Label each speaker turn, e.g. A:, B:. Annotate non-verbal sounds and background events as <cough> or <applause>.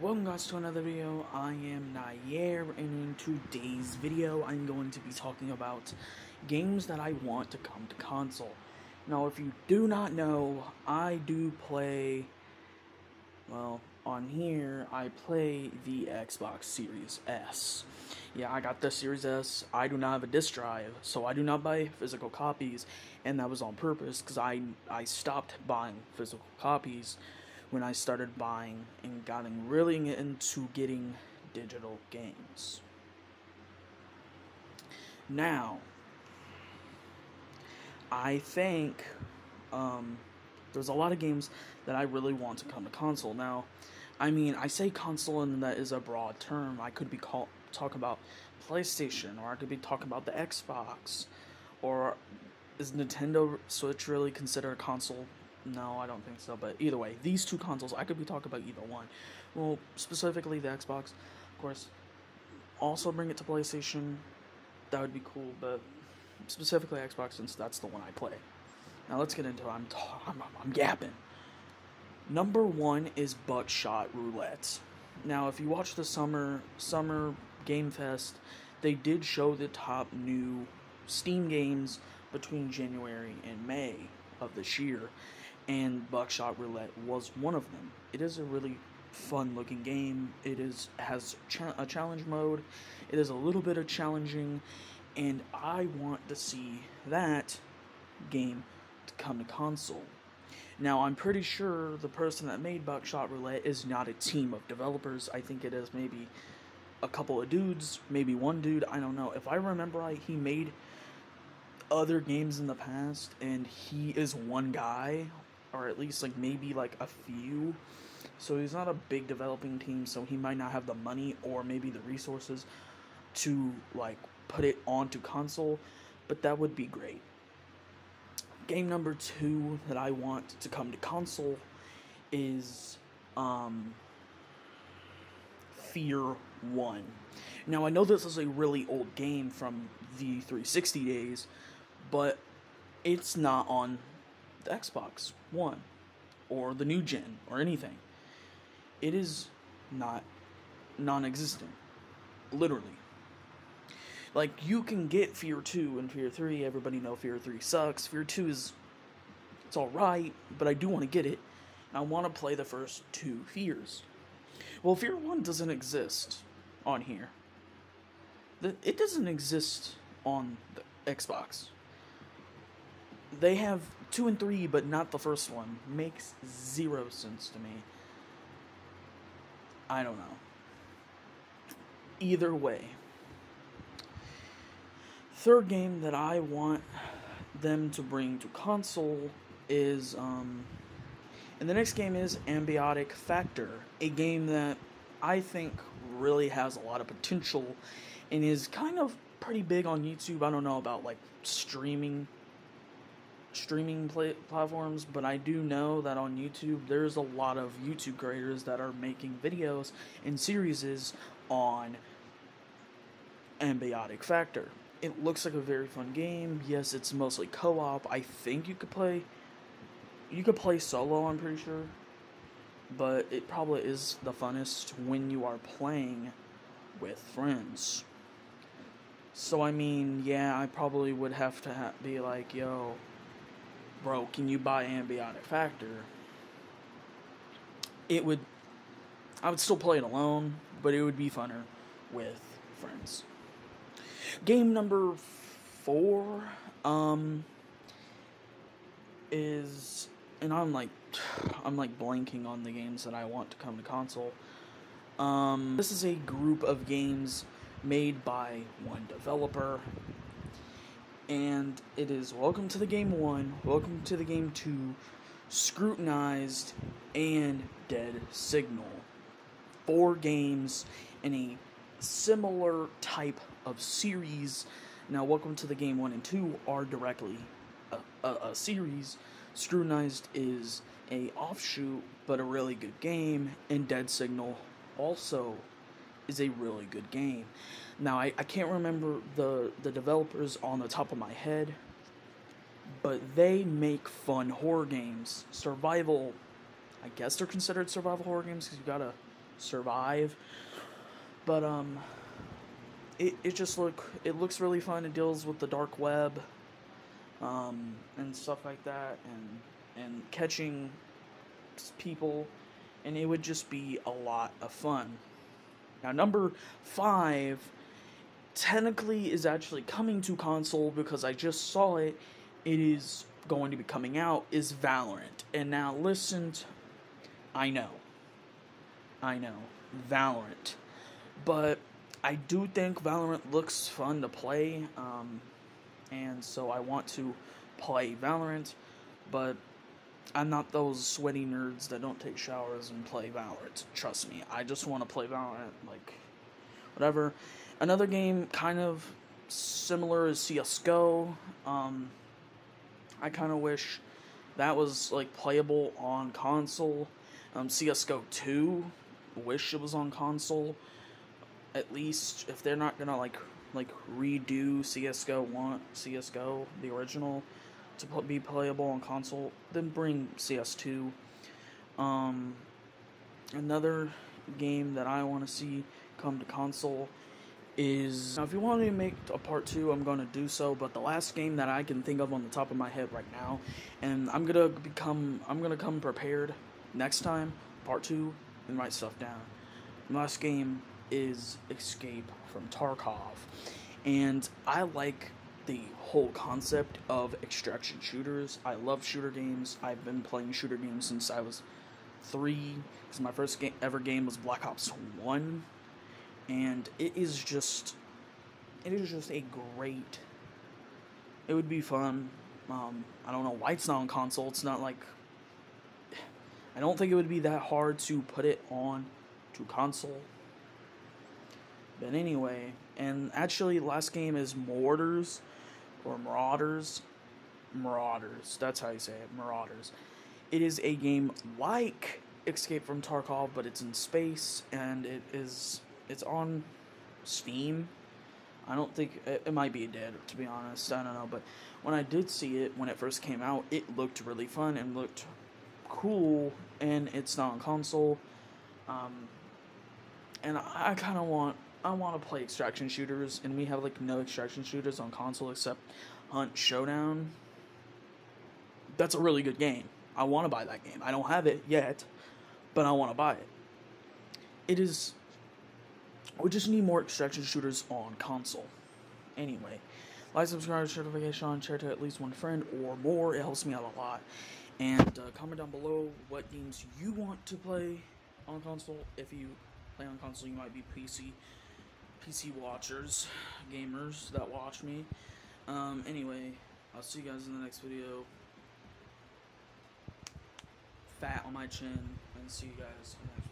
A: welcome guys to another video. I am Nyair, and in today's video, I'm going to be talking about games that I want to come to console. Now, if you do not know, I do play, well, on here, I play the Xbox Series S. Yeah, I got the Series S. I do not have a disc drive, so I do not buy physical copies, and that was on purpose because I, I stopped buying physical copies when I started buying and getting really into getting digital games. Now, I think um, there's a lot of games that I really want to come to console. Now, I mean, I say console and that is a broad term. I could be call, talking about PlayStation, or I could be talking about the Xbox, or is Nintendo Switch really considered a console? No, I don't think so. But either way, these two consoles, I could be talking about either one. Well, specifically the Xbox, of course. Also bring it to PlayStation. That would be cool, but specifically Xbox since that's the one I play. Now let's get into it. I'm, I'm, I'm gapping. Number one is Buckshot Roulette. Now, if you watch the summer summer Game Fest, they did show the top new Steam games between January and May of this year, and Buckshot Roulette was one of them. It is a really fun looking game. It is has cha- a challenge mode. It is a little bit of challenging, and I want to see that game to come to console. Now, I'm pretty sure the person that made Buckshot Roulette is not a team of developers. I think it is maybe a couple of dudes, maybe one dude. I don't know. If I remember right, he made other games in the past, and he is one guy, or at least like maybe like a few. So he's not a big developing team, so he might not have the money or maybe the resources to like put it onto console, but that would be great. Game number two that I want to come to console is um, Fear 1. Now, I know this is a really old game from the 360 days, but it's not on the Xbox One or the new gen or anything. It is not non existent. Literally. Like, you can get Fear 2 and Fear 3. Everybody know Fear 3 sucks. Fear 2 is. It's alright, but I do want to get it. I want to play the first two Fears. Well, Fear 1 doesn't exist on here. It doesn't exist on the Xbox. They have 2 and 3, but not the first one. Makes zero sense to me. I don't know. Either way. Third game that I want them to bring to console is um and the next game is Abiotic Factor, a game that I think really has a lot of potential and is kind of pretty big on YouTube. I don't know about like streaming streaming play- platforms, but I do know that on YouTube there's a lot of YouTube creators that are making videos and series on Abiotic Factor. It looks like a very fun game. Yes, it's mostly co-op. I think you could play you could play solo, I'm pretty sure. But it probably is the funnest when you are playing with friends. So I mean, yeah, I probably would have to ha- be like, "Yo, bro, can you buy Abiotic Factor?" It would I would still play it alone, but it would be funner with friends. Game number 4 um is and I'm like <sighs> I'm like blanking on the games that I want to come to console. Um, this is a group of games made by one developer, and it is Welcome to the Game 1, Welcome to the Game 2, Scrutinized, and Dead Signal. Four games in a similar type of series. Now, Welcome to the Game 1 and 2 are directly a, a, a series Scrutinized is a offshoot, but a really good game, and Dead Signal also is a really good game. Now I, I can't remember the the developers on the top of my head, but they make fun horror games. Survival I guess they're considered survival horror games because you gotta survive. But um, it it just look it looks really fun. It deals with the dark web, um, and stuff like that, and and catching people, and it would just be a lot of fun. Now number five technically is actually coming to console because I just saw it. It is going to be coming out is Valorant. And now listen, to, I know. I know. Valorant. But I do think Valorant looks fun to play. Um, and so I want to play Valorant. But I'm not those sweaty nerds that don't take showers and play Valorant. Trust me. I just want to play Valorant. Like, whatever. Another game kind of similar is CSGO. Um, I kind of wish that was like playable on console. Um, CS:GO 2, wish it was on console. At least if they're not gonna like like redo CS:GO 1, CS:GO the original to be playable on console, then bring CS2. Um, another game that I want to see come to console is now if you want me to make a part two i'm going to do so but the last game that i can think of on the top of my head right now and i'm going to become i'm going to come prepared next time part two and write stuff down the last game is escape from tarkov and i like the whole concept of extraction shooters. I love shooter games. I've been playing shooter games since i was three because my first game ever game was black ops 1 and it is just it is just a great it would be fun. Um, i don't know why it's not on console. It's not like i don't think it would be that hard to put it on to console. But anyway and actually last game is mortars or marauders marauders that's how you say it marauders it is a game like escape from tarkov but it's in space and it is it's on Steam. I don't think it, it might be dead to be honest. I don't know, but when I did see it when it first came out, it looked really fun and looked cool, and it's not on console. Um, and I, I kind of want I want to play extraction shooters, and we have like no extraction shooters on console except Hunt Showdown. That's a really good game. I want to buy that game. I don't have it yet, but I want to buy it. It is we just need more extraction shooters on console. Anyway, like, subscribe, share notification on, share to at least one friend or more. It helps me out a lot. And uh, comment down below what games you want to play on console. If you play on console, you might be PC, PC watchers, gamers that watch me. Um, anyway, I'll see you guys in the next video. Fat on my chin, and see you guys in the next.